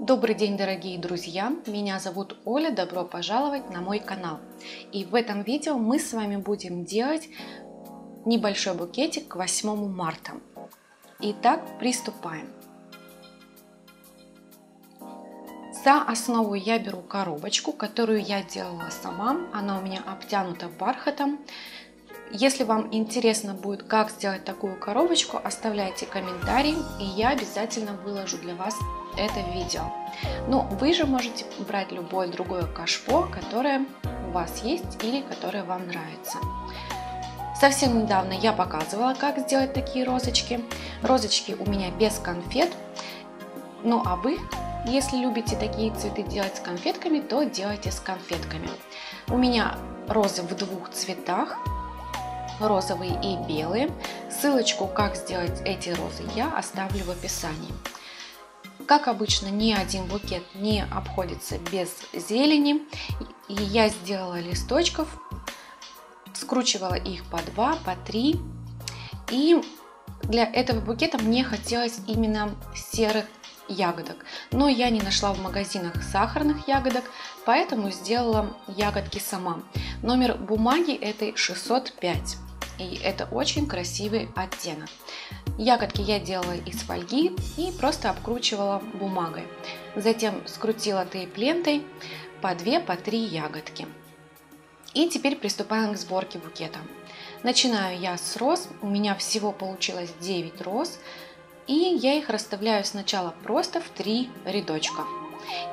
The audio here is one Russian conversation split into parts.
Добрый день, дорогие друзья! Меня зовут Оля, добро пожаловать на мой канал. И в этом видео мы с вами будем делать небольшой букетик к 8 марта. Итак, приступаем. За основу я беру коробочку, которую я делала сама. Она у меня обтянута бархатом. Если вам интересно будет, как сделать такую коробочку, оставляйте комментарий, и я обязательно выложу для вас это видео. Но вы же можете брать любое другое кашпо, которое у вас есть или которое вам нравится. Совсем недавно я показывала, как сделать такие розочки. Розочки у меня без конфет. Ну а вы, если любите такие цветы делать с конфетками, то делайте с конфетками. У меня розы в двух цветах розовые и белые. Ссылочку, как сделать эти розы, я оставлю в описании. Как обычно, ни один букет не обходится без зелени. И я сделала листочков, скручивала их по два, по три. И для этого букета мне хотелось именно серых ягодок. Но я не нашла в магазинах сахарных ягодок, поэтому сделала ягодки сама. Номер бумаги этой 605. И это очень красивый оттенок. Ягодки я делала из фольги и просто обкручивала бумагой. Затем скрутила тейп-лентой по 2 по 3 ягодки. И теперь приступаем к сборке букета. Начинаю я с роз. У меня всего получилось 9 роз. И я их расставляю сначала просто в 3 рядочка.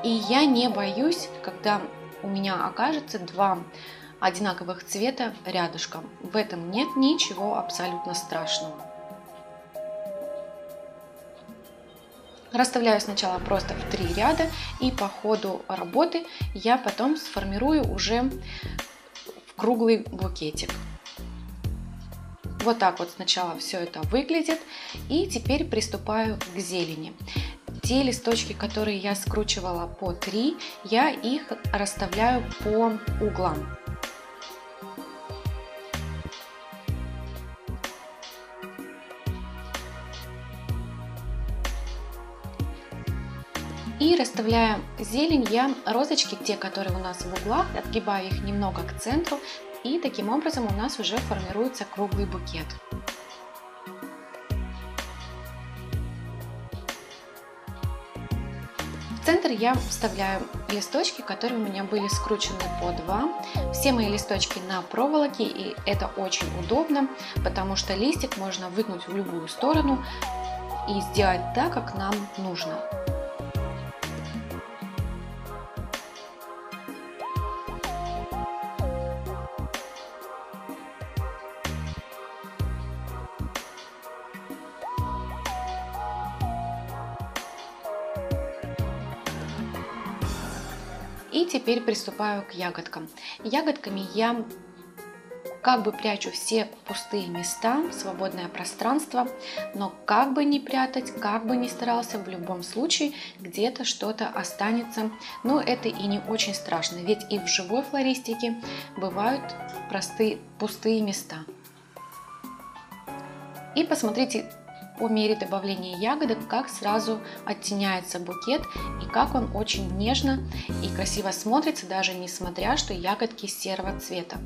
И я не боюсь, когда у меня окажется 2 одинаковых цвета рядышком. В этом нет ничего абсолютно страшного. Расставляю сначала просто в три ряда и по ходу работы я потом сформирую уже в круглый букетик. Вот так вот сначала все это выглядит. И теперь приступаю к зелени. Те листочки, которые я скручивала по 3, я их расставляю по углам. И расставляя зелень, я розочки, те, которые у нас в углах, отгибаю их немного к центру. И таким образом у нас уже формируется круглый букет. В центр я вставляю листочки, которые у меня были скручены по два. Все мои листочки на проволоке, и это очень удобно, потому что листик можно выгнуть в любую сторону и сделать так, как нам нужно. И теперь приступаю к ягодкам. Ягодками я как бы прячу все пустые места, свободное пространство, но как бы не прятать, как бы не старался, в любом случае где-то что-то останется. Но это и не очень страшно, ведь и в живой флористике бывают простые пустые места. И посмотрите, по мере добавления ягодок, как сразу оттеняется букет и как он очень нежно и красиво смотрится, даже несмотря, что ягодки серого цвета.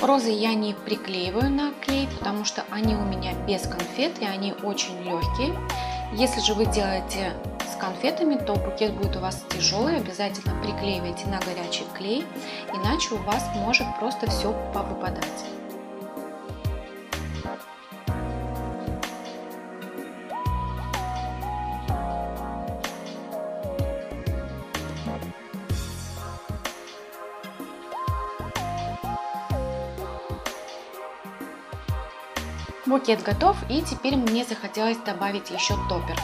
Розы я не приклеиваю на клей, потому что они у меня без конфет и они очень легкие. Если же вы делаете с конфетами, то букет будет у вас тяжелый. Обязательно приклеивайте на горячий клей, иначе у вас может просто все повыпадать. Букет готов и теперь мне захотелось добавить еще топер.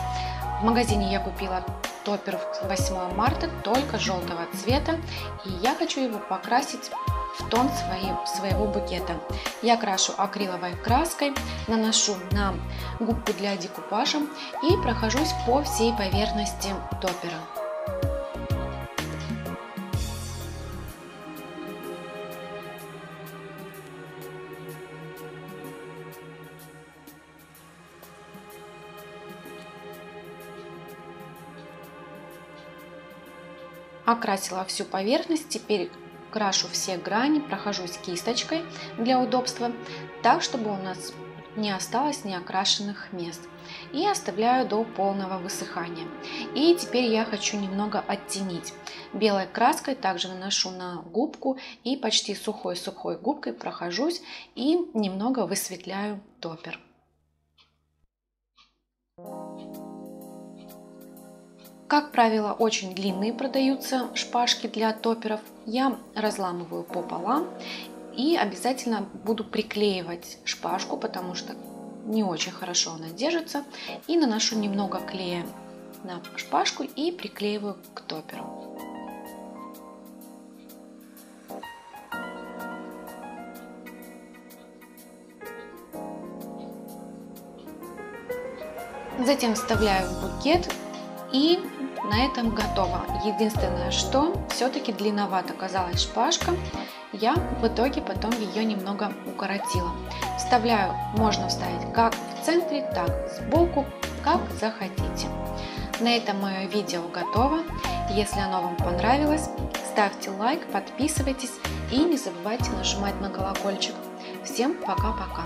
В магазине я купила топер 8 марта только желтого цвета и я хочу его покрасить в тон своей, своего букета. Я крашу акриловой краской, наношу на губку для декупажа и прохожусь по всей поверхности топера. Окрасила всю поверхность, теперь крашу все грани, прохожусь кисточкой для удобства, так, чтобы у нас не осталось неокрашенных мест. И оставляю до полного высыхания. И теперь я хочу немного оттенить. Белой краской также наношу на губку и почти сухой-сухой губкой прохожусь и немного высветляю топер. Как правило, очень длинные продаются шпажки для топеров. Я разламываю пополам и обязательно буду приклеивать шпажку, потому что не очень хорошо она держится. И наношу немного клея на шпажку и приклеиваю к топеру. Затем вставляю в букет и на этом готово. Единственное, что все-таки длинновато казалась шпажка, я в итоге потом ее немного укоротила. Вставляю, можно вставить как в центре, так сбоку, как захотите. На этом мое видео готово. Если оно вам понравилось, ставьте лайк, подписывайтесь и не забывайте нажимать на колокольчик. Всем пока-пока!